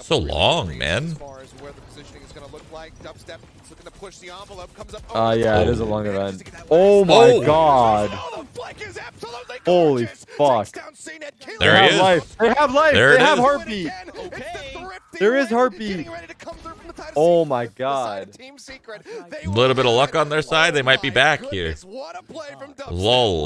So long, man. As Uh, yeah, oh. it is a long event. Oh my Oh. god. Holy fuck. There they he have life. They have life. There they have is. heartbeat. Okay. There is heartbeat. Oh my God. A Little bit of luck on their side, they might be back here. Lol.